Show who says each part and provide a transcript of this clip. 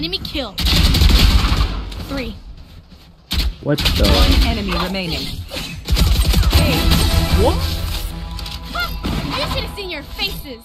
Speaker 1: Enemy kill. Three.
Speaker 2: What the?
Speaker 3: One enemy remaining.
Speaker 1: You should have seen your faces.